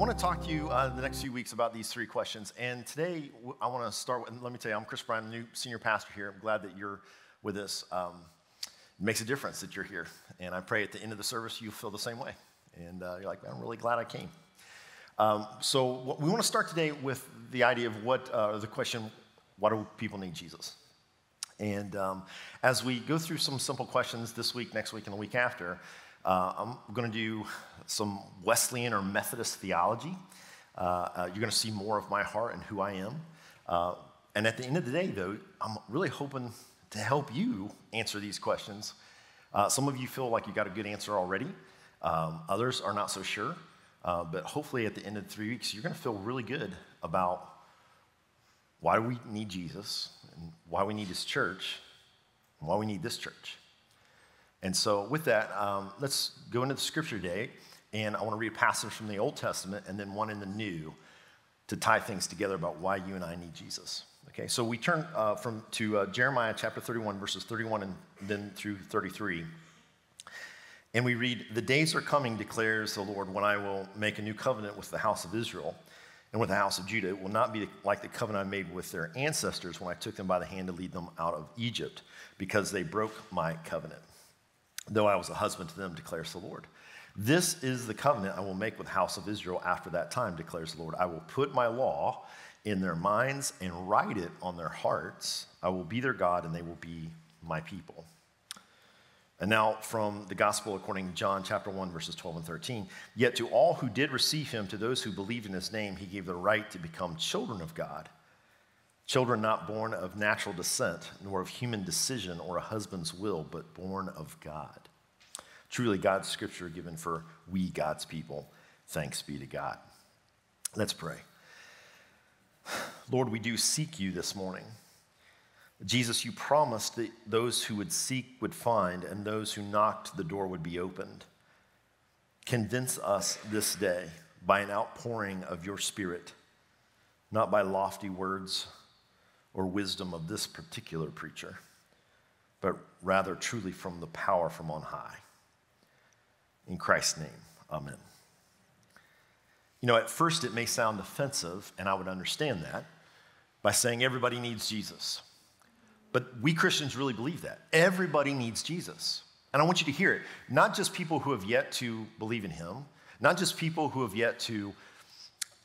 I want to talk to you uh, the next few weeks about these three questions. And today, I want to start with, let me tell you, I'm Chris Bryan, new senior pastor here. I'm glad that you're with us. Um, it makes a difference that you're here. And I pray at the end of the service, you feel the same way. And uh, you're like, I'm really glad I came. Um, so, we want to start today with the idea of what, uh, the question, why do people need Jesus? And um, as we go through some simple questions this week, next week, and the week after, uh, I'm going to do some Wesleyan or Methodist theology. Uh, uh, you're going to see more of my heart and who I am. Uh, and at the end of the day, though, I'm really hoping to help you answer these questions. Uh, some of you feel like you got a good answer already, um, others are not so sure. But hopefully, at the end of three weeks, you're going to feel really good about why we need Jesus and why we need his church and why we need this church. And so, with that, um, let's go into the scripture today. And I want to read a passage from the Old Testament and then one in the New to tie things together about why you and I need Jesus. Okay, so we turn uh, from to uh, Jeremiah chapter 31, verses 31 and then through 33. And we read, The days are coming, declares the Lord, when I will make a new covenant with the house of Israel and with the house of Judah. It will not be like the covenant I made with their ancestors when I took them by the hand to lead them out of Egypt, because they broke my covenant though I was a husband to them, declares the Lord. This is the covenant I will make with the house of Israel after that time, declares the Lord. I will put my law in their minds and write it on their hearts. I will be their God, and they will be my people. And now from the gospel according to John chapter 1, verses 12 and 13. Yet to all who did receive him, to those who believed in his name, he gave the right to become children of God. Children not born of natural descent, nor of human decision or a husband's will, but born of God. Truly, God's scripture given for we, God's people. Thanks be to God. Let's pray. Lord, we do seek you this morning. Jesus, you promised that those who would seek would find, and those who knocked, the door would be opened. Convince us this day by an outpouring of your Spirit, not by lofty words or wisdom of this particular preacher, but rather truly from the power from on high. In Christ's name, amen. You know, at first it may sound offensive, and I would understand that, by saying everybody needs Jesus. But we Christians really believe that. Everybody needs Jesus. And I want you to hear it. Not just people who have yet to believe in him, not just people who have yet to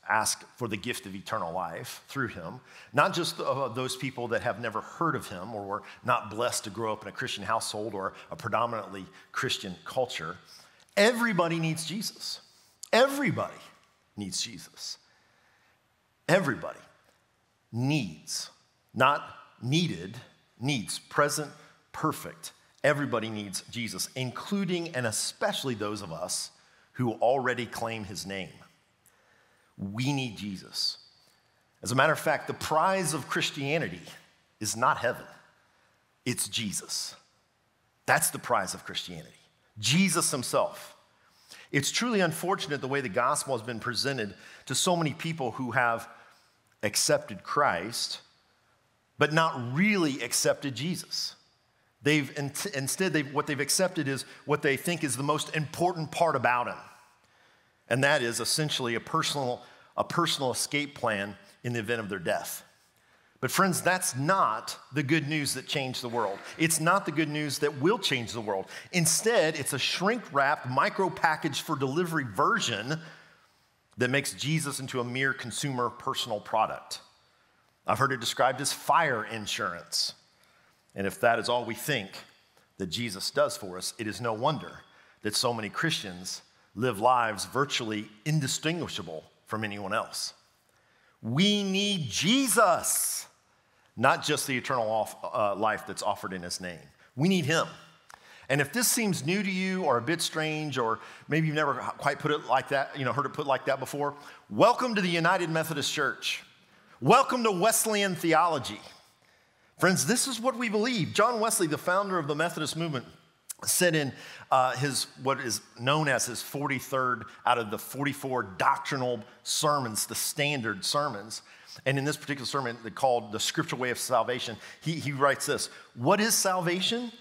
ask for the gift of eternal life through him. Not just uh, those people that have never heard of him or were not blessed to grow up in a Christian household or a predominantly Christian culture. Everybody needs Jesus. Everybody needs Jesus. Everybody needs, not needed, needs, present, perfect. Everybody needs Jesus, including and especially those of us who already claim his name. We need Jesus. As a matter of fact, the prize of Christianity is not heaven, it's Jesus. That's the prize of Christianity Jesus himself. It's truly unfortunate the way the gospel has been presented to so many people who have accepted Christ, but not really accepted Jesus. They've instead they've, what they've accepted is what they think is the most important part about him. And that is essentially a personal, a personal escape plan in the event of their death. But, friends, that's not the good news that changed the world. It's not the good news that will change the world. Instead, it's a shrink wrapped, micro packaged for delivery version that makes Jesus into a mere consumer personal product. I've heard it described as fire insurance. And if that is all we think that Jesus does for us, it is no wonder that so many Christians live lives virtually indistinguishable from anyone else. We need Jesus, not just the eternal off, uh, life that's offered in his name. We need him. And if this seems new to you or a bit strange, or maybe you've never quite put it like that, you know, heard it put like that before, welcome to the United Methodist Church. Welcome to Wesleyan theology. Friends, this is what we believe. John Wesley, the founder of the Methodist movement, said in uh, his what is known as his 43rd out of the 44 doctrinal sermons, the standard sermons. And in this particular sermon, called The Scriptural Way of Salvation, he, he writes this What is salvation?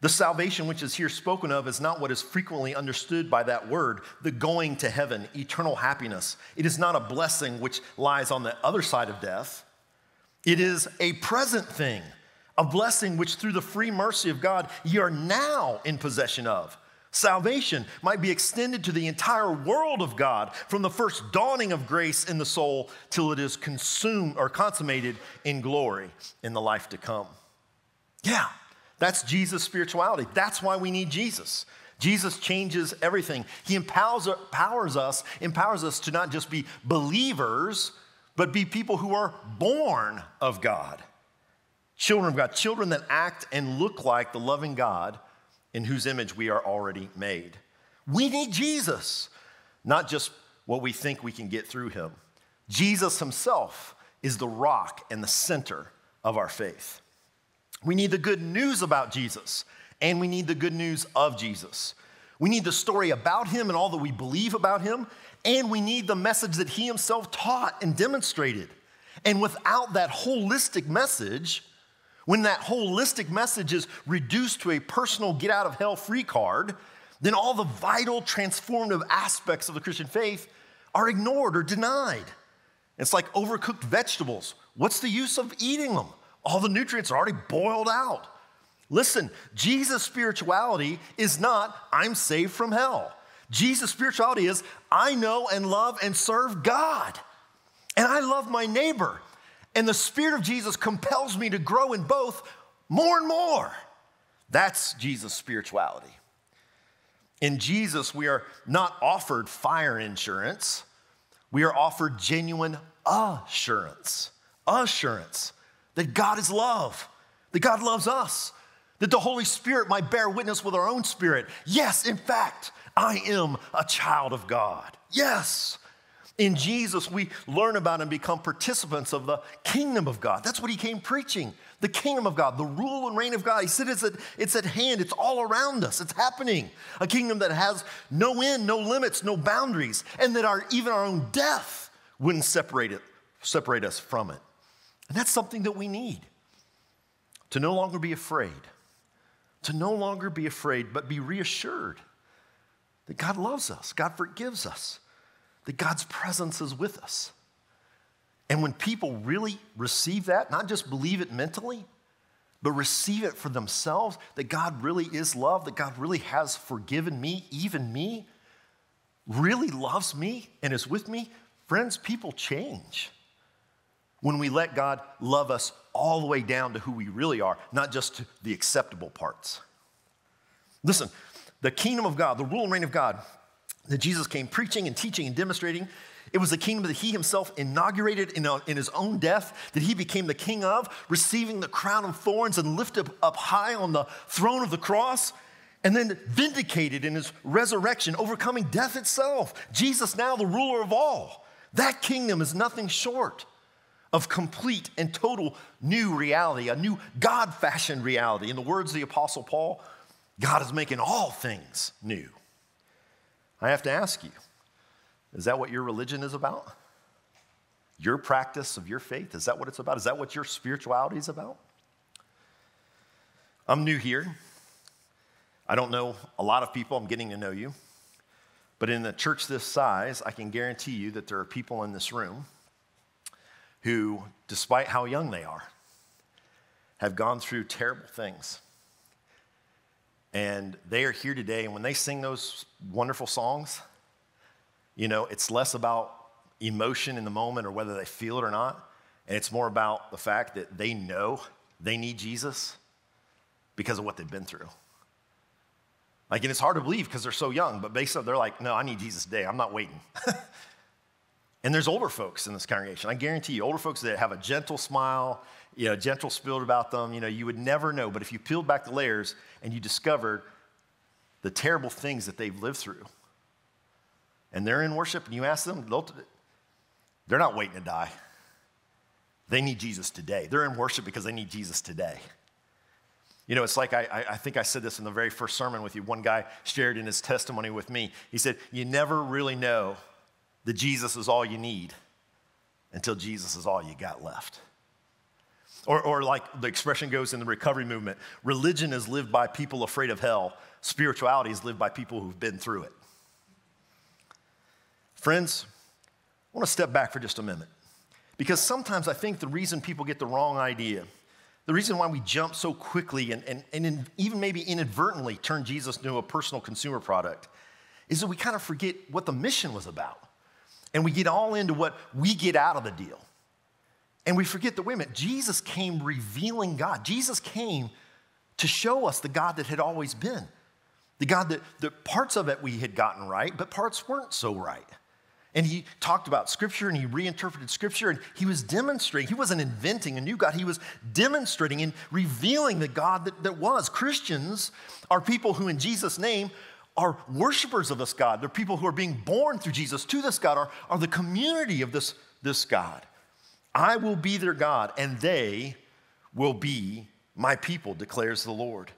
The salvation which is here spoken of is not what is frequently understood by that word, the going to heaven, eternal happiness. It is not a blessing which lies on the other side of death. It is a present thing, a blessing which through the free mercy of God ye are now in possession of. Salvation might be extended to the entire world of God from the first dawning of grace in the soul till it is consumed or consummated in glory in the life to come. Yeah, that's Jesus' spirituality. That's why we need Jesus. Jesus changes everything. He empowers, empowers us, empowers us to not just be believers, but be people who are born of God. Children of God, children that act and look like the loving God in whose image we are already made. We need Jesus, not just what we think we can get through him. Jesus himself is the rock and the center of our faith. We need the good news about Jesus, and we need the good news of Jesus. We need the story about him and all that we believe about him, and we need the message that he himself taught and demonstrated. And without that holistic message, when that holistic message is reduced to a personal get out of hell free card, then all the vital transformative aspects of the Christian faith are ignored or denied. It's like overcooked vegetables. What's the use of eating them? All the nutrients are already boiled out. Listen, Jesus' spirituality is not, I'm saved from hell. Jesus' spirituality is, I know and love and serve God. And I love my neighbor. And the Spirit of Jesus compels me to grow in both more and more. That's Jesus' spirituality. In Jesus, we are not offered fire insurance, we are offered genuine assurance. Assurance that God is love, that God loves us, that the Holy Spirit might bear witness with our own spirit. Yes, in fact, I am a child of God. Yes. In Jesus, we learn about and become participants of the kingdom of God. That's what he came preaching the kingdom of God, the rule and reign of God. He said it's at, it's at hand, it's all around us, it's happening. A kingdom that has no end, no limits, no boundaries, and that our, even our own death wouldn't separate, it, separate us from it. And that's something that we need to no longer be afraid, to no longer be afraid, but be reassured that God loves us, God forgives us, that God's presence is with us. And when people really receive that, not just believe it mentally, but receive it for themselves that God really is love, that God really has forgiven me, even me, really loves me and is with me, friends, people change when we let God love us all the way down to who we really are, not just to the acceptable parts. Listen, the kingdom of God, the rule and reign of God that Jesus came preaching and teaching and demonstrating, it was the kingdom that he himself inaugurated in, in his own death, that he became the king of, receiving the crown of thorns and lifted up high on the throne of the cross, and then vindicated in his resurrection, overcoming death itself. Jesus, now the ruler of all. That kingdom is nothing short of complete and total new reality, a new God fashioned reality. In the words of the Apostle Paul, God is making all things new. I have to ask you, is that what your religion is about? Your practice of your faith? Is that what it's about? Is that what your spirituality is about? I'm new here. I don't know a lot of people. I'm getting to know you. But in a church this size, I can guarantee you that there are people in this room who, despite how young they are, have gone through terrible things. And they are here today, and when they sing those wonderful songs, you know, it's less about emotion in the moment or whether they feel it or not, and it's more about the fact that they know they need Jesus because of what they've been through. Like, and it's hard to believe because they're so young, but basically they're like, no, I need Jesus today. I'm not waiting. And there's older folks in this congregation. I guarantee you, older folks that have a gentle smile, you know, gentle spirit about them, you know, you would never know. But if you peeled back the layers and you discovered the terrible things that they've lived through, and they're in worship and you ask them, they're not waiting to die. They need Jesus today. They're in worship because they need Jesus today. You know, it's like I, I think I said this in the very first sermon with you. One guy shared in his testimony with me. He said, You never really know that Jesus is all you need until Jesus is all you got left. Or, or like the expression goes in the recovery movement religion is lived by people afraid of hell, spirituality is lived by people who've been through it. Friends, I want to step back for just a minute because sometimes I think the reason people get the wrong idea, the reason why we jump so quickly and, and, and in, even maybe inadvertently turn Jesus into a personal consumer product, is that we kind of forget what the mission was about. And we get all into what we get out of the deal. And we forget that, wait a minute, Jesus came revealing God. Jesus came to show us the God that had always been. The God that, the parts of it we had gotten right, but parts weren't so right. And he talked about scripture and he reinterpreted scripture and he was demonstrating, he wasn't inventing a new God, he was demonstrating and revealing the God that, that was. Christians are people who, in Jesus' name, are worshipers of this God. They're people who are being born through Jesus to this God, are, are the community of this, this God. I will be their God, and they will be my people, declares the Lord.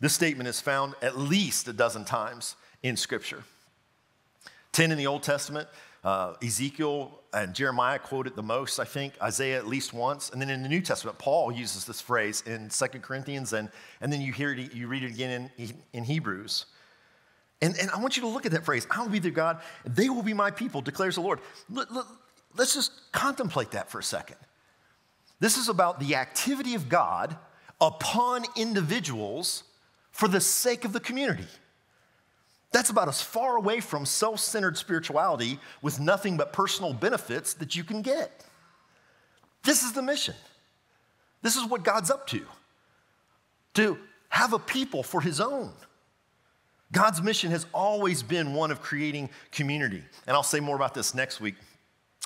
This statement is found at least a dozen times in Scripture. 10 in the Old Testament, uh, Ezekiel and Jeremiah quote it the most, I think, Isaiah at least once. And then in the New Testament, Paul uses this phrase in Second Corinthians, and, and then you hear it, you read it again in, in Hebrews. And, and I want you to look at that phrase I will be their God, they will be my people, declares the Lord. Let, let, let's just contemplate that for a second. This is about the activity of God upon individuals for the sake of the community. That's about as far away from self centered spirituality with nothing but personal benefits that you can get. This is the mission. This is what God's up to to have a people for his own. God's mission has always been one of creating community. And I'll say more about this next week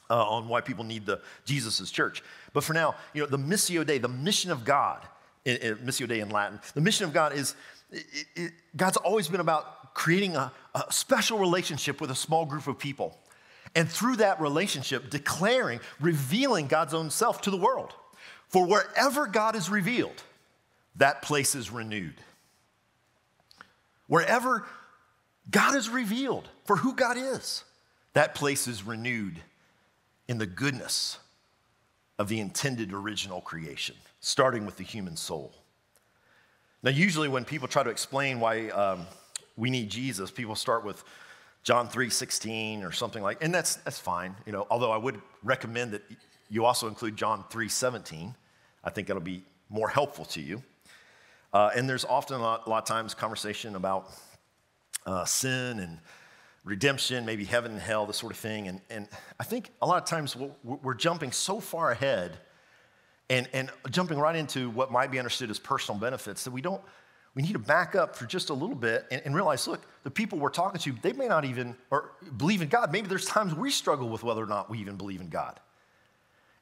uh, on why people need the Jesus' church. But for now, you know, the Missio Dei, the mission of God, in, in, Missio Dei in Latin, the mission of God is, it, it, God's always been about creating a, a special relationship with a small group of people. And through that relationship, declaring, revealing God's own self to the world. For wherever God is revealed, that place is renewed. Wherever God is revealed for who God is, that place is renewed in the goodness of the intended original creation, starting with the human soul. Now, usually when people try to explain why um, we need Jesus, people start with John 3 16 or something like, and that's, that's fine, you know, although I would recommend that you also include John 3 17. I think that'll be more helpful to you. Uh, and there's often a lot, a lot, of times conversation about uh, sin and redemption, maybe heaven and hell, this sort of thing. And, and I think a lot of times we're jumping so far ahead and, and jumping right into what might be understood as personal benefits that we don't, we need to back up for just a little bit and, and realize look, the people we're talking to, they may not even or believe in God. Maybe there's times we struggle with whether or not we even believe in God.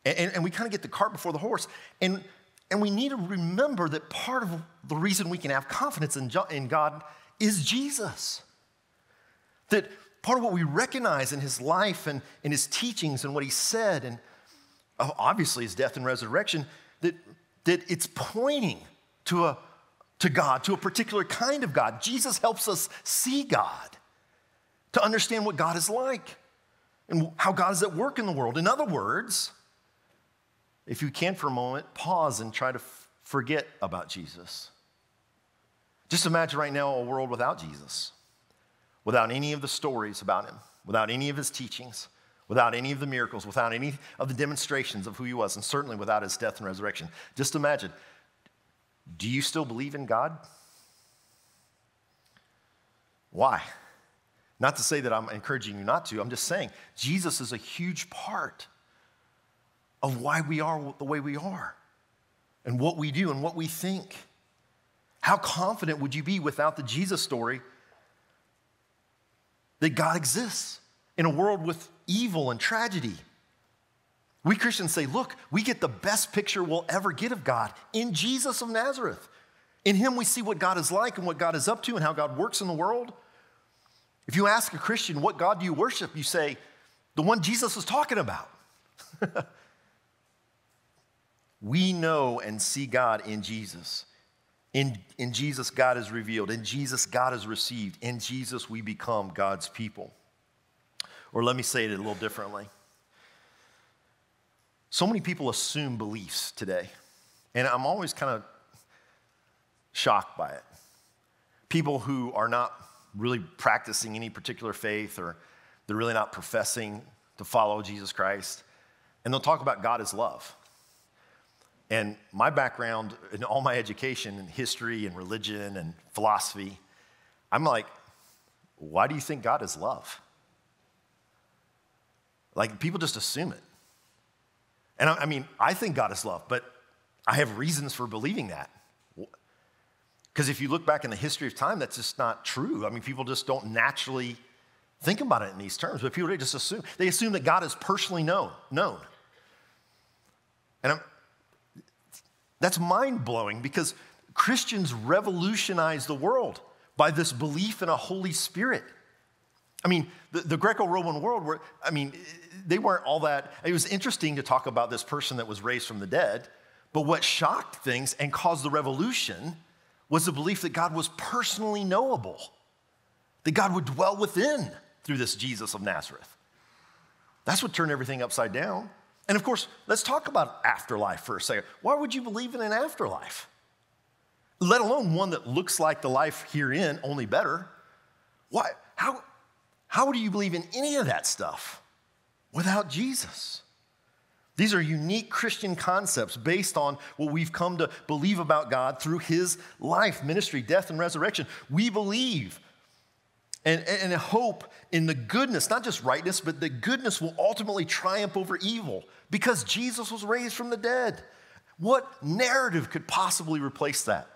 And, and, and we kind of get the cart before the horse. And and we need to remember that part of the reason we can have confidence in, in God is Jesus. That part of what we recognize in his life and in his teachings and what he said, and uh, obviously his death and resurrection, that, that it's pointing to, a, to God, to a particular kind of God. Jesus helps us see God, to understand what God is like and how God is at work in the world. In other words, if you can for a moment, pause and try to f- forget about Jesus. Just imagine right now a world without Jesus, without any of the stories about him, without any of his teachings, without any of the miracles, without any of the demonstrations of who he was, and certainly without his death and resurrection. Just imagine do you still believe in God? Why? Not to say that I'm encouraging you not to, I'm just saying Jesus is a huge part of why we are the way we are and what we do and what we think. How confident would you be without the Jesus story that God exists in a world with evil and tragedy? We Christians say, look, we get the best picture we'll ever get of God in Jesus of Nazareth. In Him, we see what God is like and what God is up to and how God works in the world. If you ask a Christian, what God do you worship? You say, the one Jesus was talking about. We know and see God in Jesus. In, in Jesus, God is revealed. In Jesus, God is received. In Jesus, we become God's people. Or let me say it a little differently. So many people assume beliefs today. And I'm always kind of shocked by it. People who are not really practicing any particular faith or they're really not professing to follow Jesus Christ, and they'll talk about God as love. And my background in all my education in history and religion and philosophy, I'm like, why do you think God is love? Like, people just assume it. And I, I mean, I think God is love, but I have reasons for believing that. Because if you look back in the history of time, that's just not true. I mean, people just don't naturally think about it in these terms, but people they just assume. They assume that God is personally known. known. And I'm, that's mind blowing because Christians revolutionized the world by this belief in a Holy Spirit. I mean, the, the Greco Roman world, were, I mean, they weren't all that. It was interesting to talk about this person that was raised from the dead, but what shocked things and caused the revolution was the belief that God was personally knowable, that God would dwell within through this Jesus of Nazareth. That's what turned everything upside down. And of course, let's talk about afterlife for a second. Why would you believe in an afterlife? Let alone one that looks like the life herein, only better. Why? How, how do you believe in any of that stuff without Jesus? These are unique Christian concepts based on what we've come to believe about God through his life, ministry, death, and resurrection. We believe and, and hope in the goodness, not just rightness, but the goodness will ultimately triumph over evil because Jesus was raised from the dead. What narrative could possibly replace that?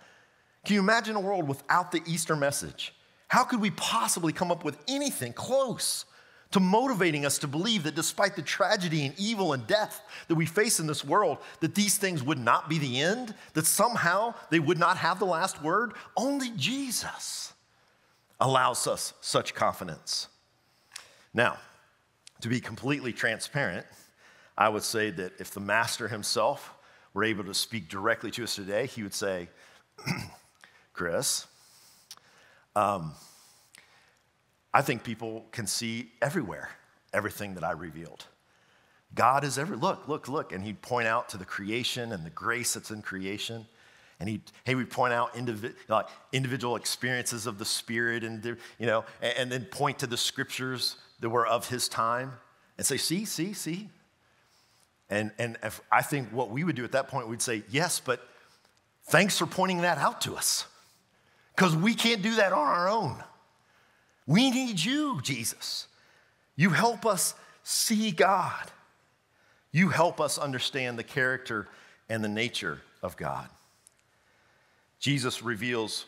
Can you imagine a world without the Easter message? How could we possibly come up with anything close to motivating us to believe that despite the tragedy and evil and death that we face in this world, that these things would not be the end, that somehow they would not have the last word? Only Jesus allows us such confidence. Now, to be completely transparent, I would say that if the master himself were able to speak directly to us today, he would say, Chris, um, I think people can see everywhere everything that I revealed. God is every look, look, look, and he'd point out to the creation and the grace that's in creation. And he, he would point out indivi- like individual experiences of the Spirit, and you know, and, and then point to the scriptures that were of his time, and say, "See, see, see, and, and if, I think what we would do at that point, we'd say, yes, but thanks for pointing that out to us. Because we can't do that on our own. We need you, Jesus. You help us see God. You help us understand the character and the nature of God. Jesus reveals,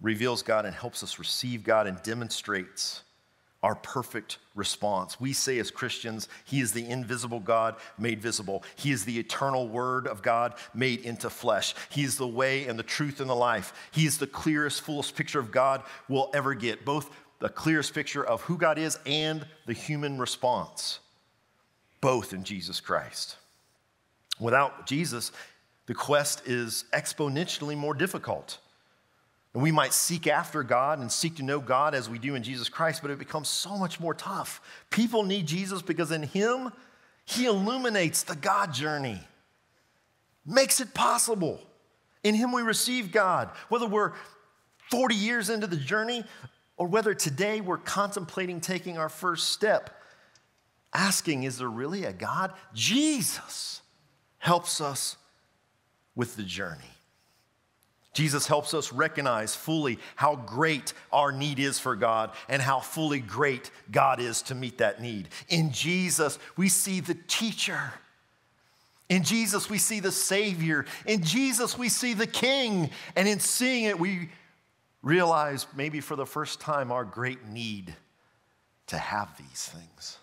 reveals God and helps us receive God and demonstrates our perfect response. We say as Christians, He is the invisible God made visible. He is the eternal Word of God made into flesh. He is the way and the truth and the life. He is the clearest, fullest picture of God we'll ever get, both the clearest picture of who God is and the human response, both in Jesus Christ. Without Jesus, the quest is exponentially more difficult. And we might seek after God and seek to know God as we do in Jesus Christ, but it becomes so much more tough. People need Jesus because in Him, He illuminates the God journey, makes it possible. In Him, we receive God. Whether we're 40 years into the journey or whether today we're contemplating taking our first step, asking, Is there really a God? Jesus helps us with the journey. Jesus helps us recognize fully how great our need is for God and how fully great God is to meet that need. In Jesus, we see the teacher. In Jesus, we see the Savior. In Jesus, we see the King. And in seeing it, we realize maybe for the first time our great need to have these things.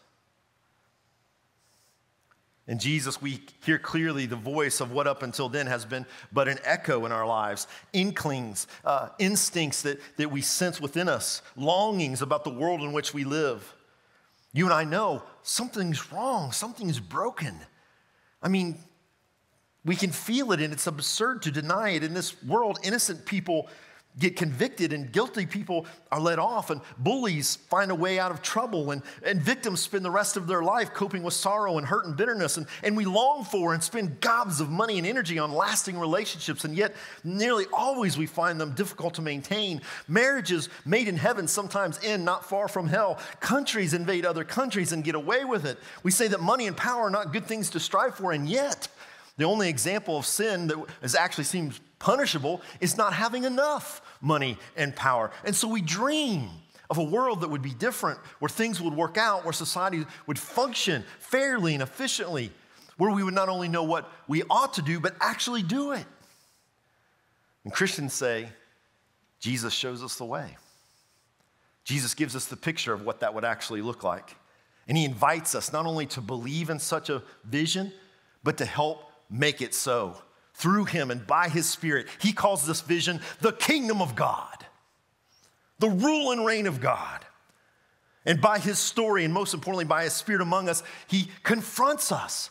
In Jesus, we hear clearly the voice of what up until then has been but an echo in our lives, inklings, uh, instincts that, that we sense within us, longings about the world in which we live. You and I know something's wrong, something's broken. I mean, we can feel it, and it's absurd to deny it. In this world, innocent people get convicted and guilty people are let off and bullies find a way out of trouble and, and victims spend the rest of their life coping with sorrow and hurt and bitterness. And, and we long for and spend gobs of money and energy on lasting relationships. And yet nearly always we find them difficult to maintain. Marriages made in heaven sometimes end not far from hell. Countries invade other countries and get away with it. We say that money and power are not good things to strive for. And yet the only example of sin that is actually seems punishable is not having enough money and power. And so we dream of a world that would be different, where things would work out, where society would function fairly and efficiently, where we would not only know what we ought to do, but actually do it. And Christians say, Jesus shows us the way. Jesus gives us the picture of what that would actually look like. And he invites us not only to believe in such a vision, but to help make it so through him and by his spirit. He calls this vision the kingdom of God, the rule and reign of God. And by his story, and most importantly, by his spirit among us, he confronts us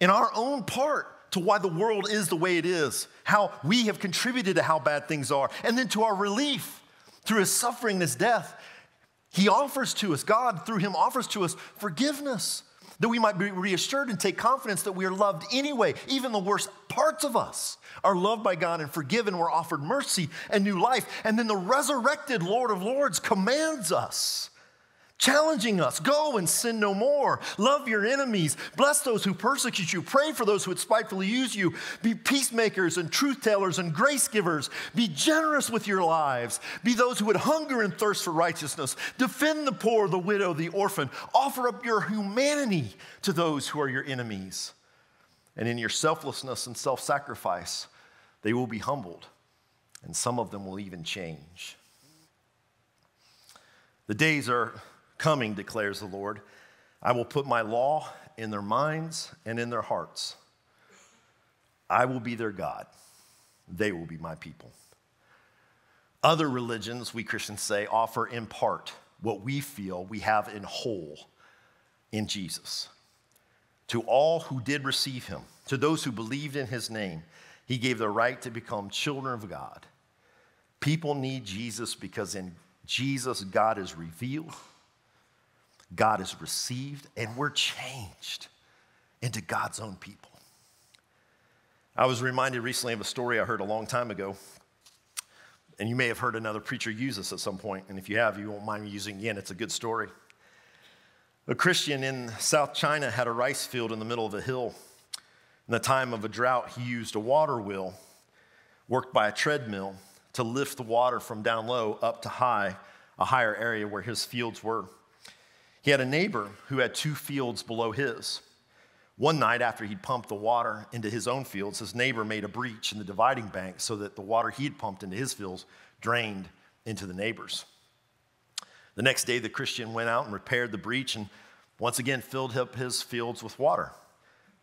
in our own part to why the world is the way it is, how we have contributed to how bad things are, and then to our relief through his suffering and his death. He offers to us, God through him offers to us forgiveness that we might be reassured and take confidence that we are loved anyway. Even the worst parts of us are loved by God and forgiven. We're offered mercy and new life. And then the resurrected Lord of Lords commands us challenging us go and sin no more. Love your enemies. Bless those who persecute you. Pray for those who would spitefully use you. Be peacemakers and truth tellers and grace givers. Be generous with your lives. Be those who would hunger and thirst for righteousness. Defend the poor, the widow, the orphan. Offer up your humanity to those who are your enemies. And in your selflessness and self sacrifice, they will be humbled, and some of them will even change. The days are coming, declares the Lord. I will put my law in their minds and in their hearts. I will be their God. They will be my people. Other religions, we Christians say, offer in part what we feel we have in whole in Jesus. To all who did receive him, to those who believed in his name, he gave the right to become children of God. People need Jesus because in Jesus, God is revealed God is received, and we're changed into God's own people. I was reminded recently of a story I heard a long time ago, and you may have heard another preacher use this at some point, and if you have, you won't mind me using it again. It's a good story. A Christian in South China had a rice field in the middle of a hill. In the time of a drought, he used a water wheel worked by a treadmill to lift the water from down low up to high, a higher area where his fields were. He had a neighbor who had two fields below his. One night, after he'd pumped the water into his own fields, his neighbor made a breach in the dividing bank so that the water he'd pumped into his fields drained into the neighbor's. The next day, the Christian went out and repaired the breach and once again filled up his fields with water.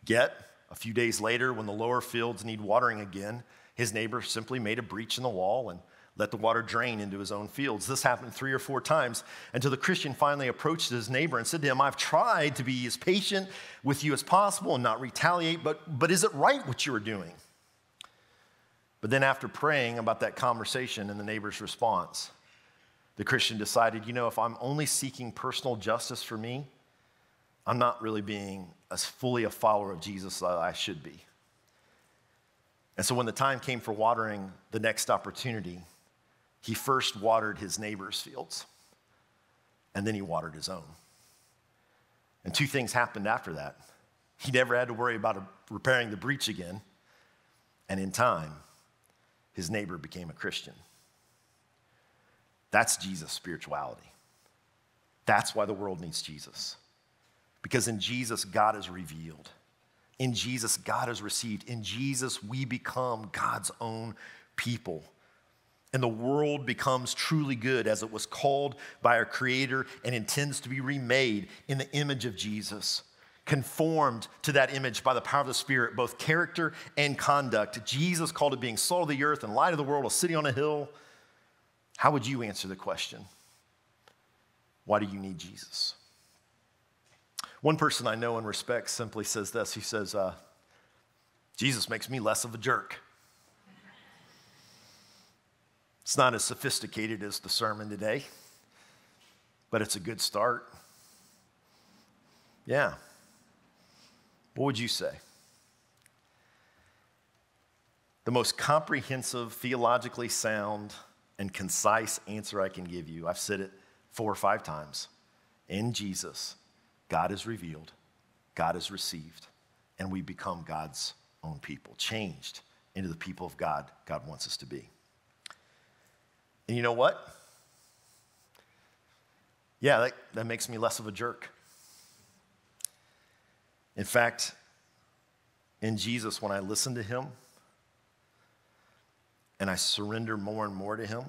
Yet, a few days later, when the lower fields need watering again, his neighbor simply made a breach in the wall and let the water drain into his own fields. This happened three or four times until the Christian finally approached his neighbor and said to him, I've tried to be as patient with you as possible and not retaliate, but, but is it right what you are doing? But then, after praying about that conversation and the neighbor's response, the Christian decided, you know, if I'm only seeking personal justice for me, I'm not really being as fully a follower of Jesus as I should be. And so, when the time came for watering the next opportunity, he first watered his neighbor's fields, and then he watered his own. And two things happened after that. He never had to worry about repairing the breach again, and in time, his neighbor became a Christian. That's Jesus' spirituality. That's why the world needs Jesus. Because in Jesus, God is revealed. In Jesus, God is received. In Jesus, we become God's own people and the world becomes truly good as it was called by our Creator and intends to be remade in the image of Jesus, conformed to that image by the power of the Spirit, both character and conduct. Jesus called it being salt of the earth and light of the world, a city on a hill. How would you answer the question? Why do you need Jesus? One person I know and respect simply says this. He says, uh, Jesus makes me less of a jerk. It's not as sophisticated as the sermon today, but it's a good start. Yeah. What would you say? The most comprehensive, theologically sound, and concise answer I can give you, I've said it four or five times. In Jesus, God is revealed, God is received, and we become God's own people, changed into the people of God God wants us to be. And you know what? Yeah, that, that makes me less of a jerk. In fact, in Jesus, when I listen to him and I surrender more and more to him,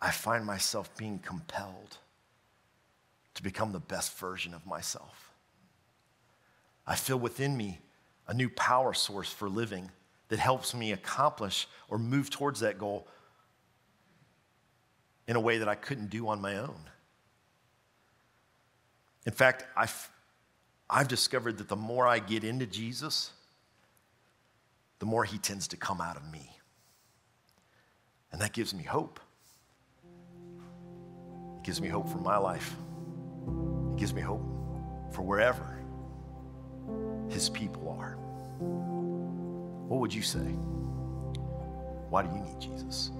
I find myself being compelled to become the best version of myself. I feel within me a new power source for living that helps me accomplish or move towards that goal in a way that I couldn't do on my own. In fact, I've, I've discovered that the more I get into Jesus, the more he tends to come out of me. And that gives me hope. It gives me hope for my life. It gives me hope for wherever his people are. What would you say? Why do you need Jesus?